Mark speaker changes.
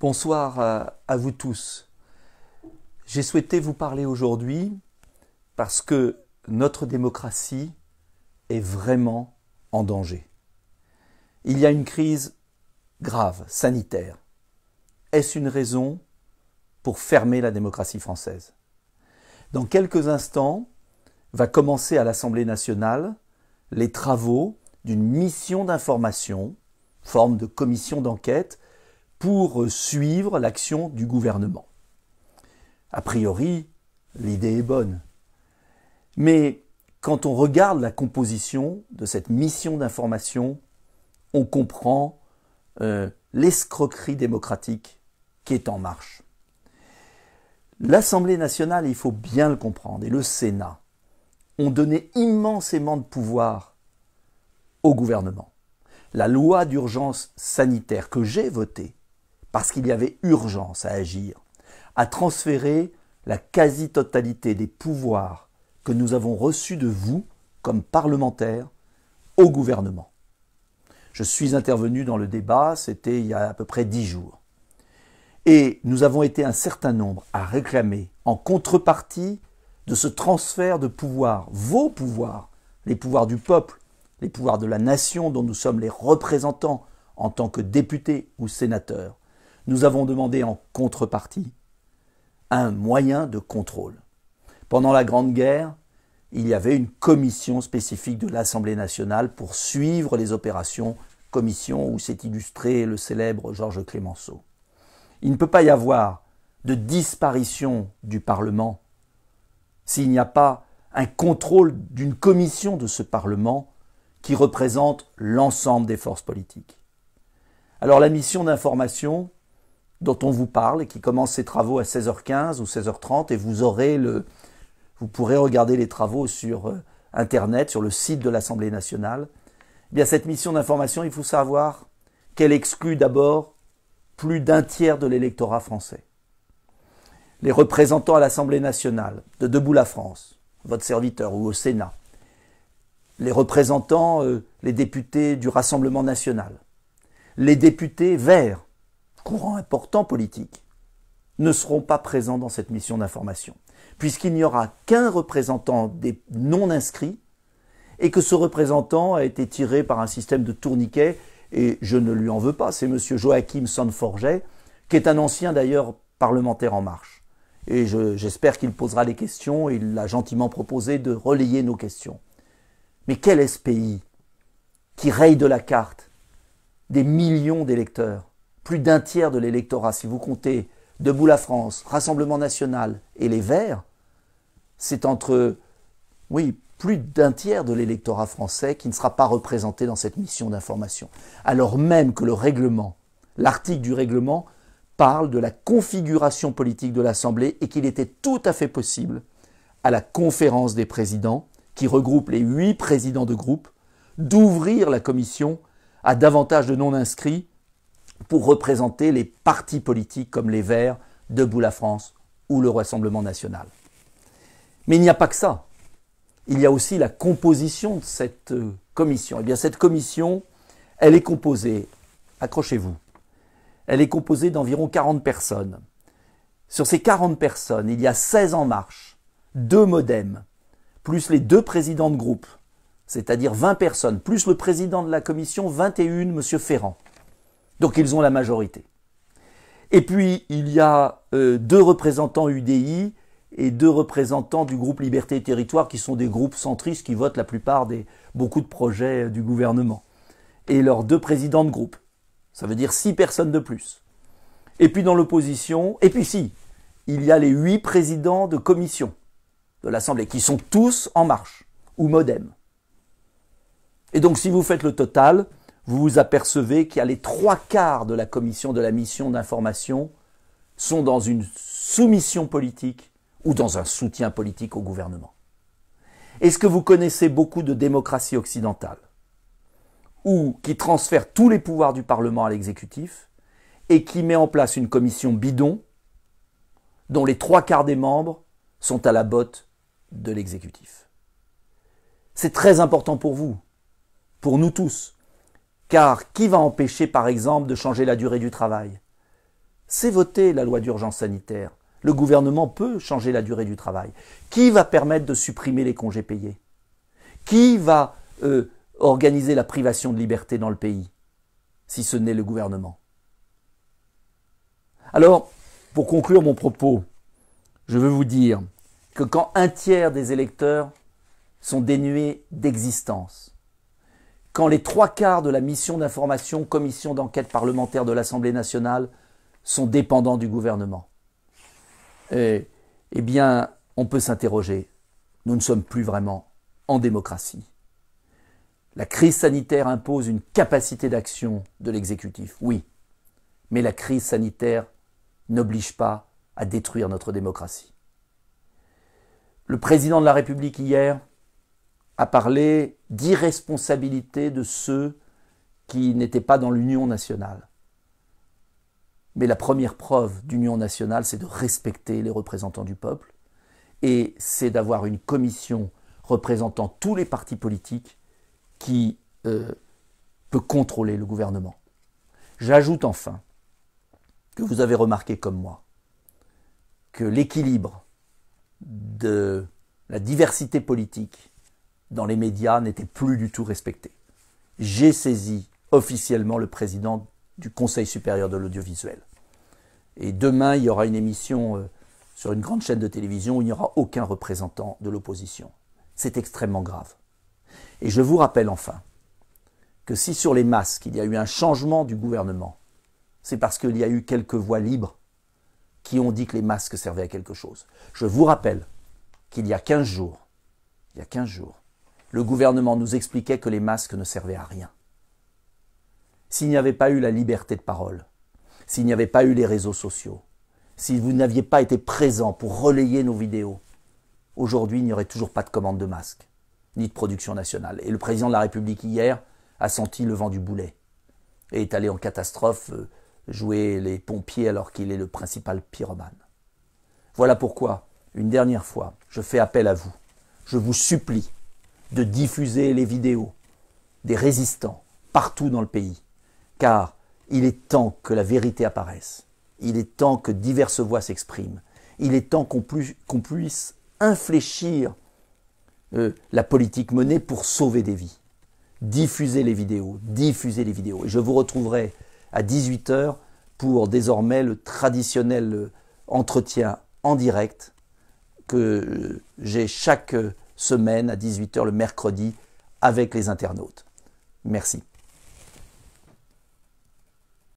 Speaker 1: Bonsoir à, vous tous. J'ai souhaité vous parler aujourd'hui parce que notre démocratie est vraiment en danger. Il y a une crise grave, sanitaire. Est-ce une raison pour fermer la démocratie française? Dans quelques instants, va commencer à l'Assemblée nationale les travaux d'une mission d'information, forme de commission d'enquête, pour suivre l'action du gouvernement. A priori, l'idée est bonne. Mais quand on regarde la composition de cette mission d'information, on comprend euh, l'escroquerie démocratique qui est en marche. L'Assemblée nationale, il faut bien le comprendre, et le Sénat ont donné immensément de pouvoir au gouvernement. La loi d'urgence sanitaire que j'ai votée parce qu'il y avait urgence à agir, à transférer la quasi-totalité des pouvoirs que nous avons reçus de vous, comme parlementaires, au gouvernement. Je suis intervenu dans le débat, c'était il y a à peu près dix jours. Et nous avons été un certain nombre à réclamer, en contrepartie de ce transfert de pouvoirs, vos pouvoirs, les pouvoirs du peuple, les pouvoirs de la nation dont nous sommes les représentants en tant que députés ou sénateurs, nous avons demandé en contrepartie un moyen de contrôle. Pendant la Grande Guerre, il y avait une commission spécifique de l'Assemblée nationale pour suivre les opérations, commission où s'est illustré le célèbre Georges Clémenceau. Il ne peut pas y avoir de disparition du Parlement s'il n'y a pas un contrôle d'une commission de ce Parlement qui représente l'ensemble des forces politiques. Alors la mission d'information, dont on vous parle et qui commence ses travaux à 16h15 ou 16h30 et vous aurez le, vous pourrez regarder les travaux sur euh, Internet, sur le site de l'Assemblée nationale. Eh bien, cette mission d'information, il faut savoir qu'elle exclut d'abord plus d'un tiers de l'électorat français. Les représentants à l'Assemblée nationale de Debout la France, votre serviteur ou au Sénat, les représentants, euh, les députés du Rassemblement national, les députés verts, courant important politique, ne seront pas présents dans cette mission d'information, puisqu'il n'y aura qu'un représentant des non-inscrits, et que ce représentant a été tiré par un système de tourniquet, et je ne lui en veux pas, c'est M. Joachim Sanforget, qui est un ancien d'ailleurs parlementaire en marche. Et j'espère qu'il posera les questions, il a gentiment proposé de relayer nos questions. Mais quel est ce pays qui raye de la carte des millions d'électeurs plus d'un tiers de l'électorat, si vous comptez Debout la France, Rassemblement national et les Verts, c'est entre, oui, plus d'un tiers de l'électorat français qui ne sera pas représenté dans cette mission d'information. Alors même que le règlement, l'article du règlement, parle de la configuration politique de l'Assemblée et qu'il était tout à fait possible à la conférence des présidents, qui regroupe les huit présidents de groupe, d'ouvrir la commission à davantage de non-inscrits pour représenter les partis politiques comme les Verts, Debout la France ou le Rassemblement national. Mais il n'y a pas que ça. Il y a aussi la composition de cette euh, commission. Eh bien, cette commission, elle est composée, accrochez-vous, elle est composée d'environ 40 personnes. Sur ces 40 personnes, il y a 16 en marche, deux modems, plus les deux présidents de groupe, c'est-à-dire 20 personnes, plus le président de la commission, 21, M. Ferrand. Donc ils ont la majorité. Et puis il y a euh, deux représentants UDI et deux représentants du groupe Liberté et Territoire qui sont des groupes centristes qui votent la plupart des beaucoup de projets du gouvernement. Et leurs deux présidents de groupe. Ça veut dire six personnes de plus. Et puis dans l'opposition, et puis si, il y a les huit présidents de commission de l'Assemblée qui sont tous en marche ou modem. Et donc si vous faites le total, vous vous apercevez qu'il y a les trois quarts de la commission de la mission d'information sont dans une soumission politique ou dans un soutien politique au gouvernement. Est-ce que vous connaissez beaucoup de démocraties occidentales ou qui transfèrent tous les pouvoirs du Parlement à l'exécutif et qui met en place une commission bidon dont les trois quarts des membres sont à la botte de l'exécutif? C'est très important pour vous, pour nous tous, car qui va empêcher, par exemple, de changer la durée du travail? C'est voter la loi d'urgence sanitaire. Le gouvernement peut changer la durée du travail. Qui va permettre de supprimer les congés payés? Qui va euh, organiser la privation de liberté dans le pays si ce n'est le gouvernement? Alors, pour conclure mon propos, je veux vous dire que quand un tiers des électeurs sont dénués d'existence, quand les trois quarts de la mission d'information, commission d'enquête parlementaire de l'Assemblée nationale sont dépendants du gouvernement, eh, bien, on peut s'interroger. Nous ne sommes plus vraiment en démocratie. La crise sanitaire impose une capacité d'action de l'exécutif, oui, mais la crise sanitaire n'oblige pas à détruire notre démocratie. Le président de la République hier a parlé d'irresponsabilité de ceux qui n'étaient pas dans l'Union nationale. Mais la première preuve d'union nationale, c'est de respecter les représentants du peuple, et c'est d'avoir une commission représentant tous les partis politiques qui euh, peut contrôler le gouvernement. J'ajoute enfin que vous avez remarqué comme moi que l'équilibre de la diversité politique dans les médias n'était plus du tout respecté. J'ai saisi officiellement le président du Conseil supérieur de l'audiovisuel. Et demain, il y aura une émission euh, sur une grande chaîne de télévision où il n'y aura aucun représentant de l'opposition. C'est extrêmement grave. Et je vous rappelle enfin que si sur les masques, il y a eu un changement du gouvernement, c'est parce qu'il y a eu quelques voix libres qui ont dit que les masques servaient à quelque chose. Je vous rappelle qu'il y a 15 jours, il y a 15 jours, le gouvernement nous expliquait que les masques ne servaient à rien. S'il n'y avait pas eu la liberté de parole, s'il n'y avait pas eu les réseaux sociaux, si vous n'aviez pas été présent pour relayer nos vidéos, aujourd'hui il n'y aurait toujours pas de commande de masques, ni de production nationale. Et le président de la République hier a senti le vent du boulet et est allé en catastrophe euh, jouer les pompiers alors qu'il est le principal pyromane. Voilà pourquoi, une dernière fois, je fais appel à vous. Je vous supplie de diffuser les vidéos des résistants partout dans le pays, car il est temps que la vérité apparaisse, il est temps que diverses voix s'expriment, il est temps qu'on puisse infléchir euh, la politique menée pour sauver des vies. Diffusez les vidéos, diffusez les vidéos. Et je vous retrouverai à 18h pour désormais le traditionnel euh, entretien en direct que euh, j'ai chaque semaine à 18h le mercredi avec les internautes. Merci.